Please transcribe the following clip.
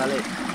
¿vale?